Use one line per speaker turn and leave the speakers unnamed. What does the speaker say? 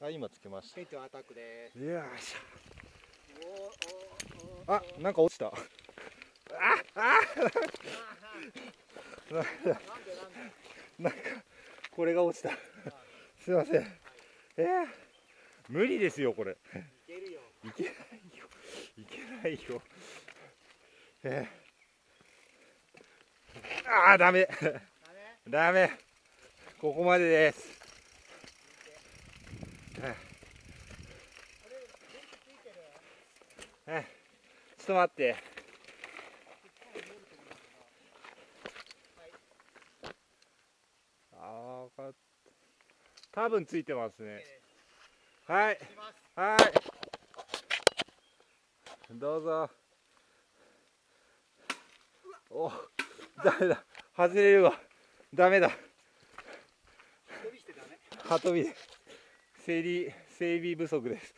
はい今つけまし
テントアタックです。
たあなんか落ちた。ああ
なん
かこれが落ちたすいませんえー、無理ですよこれ
いけ
ないよいけないよえー、ああダメ
ダメ
ここまでです
これ電気ついてる
え。ちょっと待って。あーわかった。多分ついてますね。はい。はい。どうぞ。おダメだ。外れるわ。ダメだ。
飛びしてダメ
羽飛びで整理整備不足です。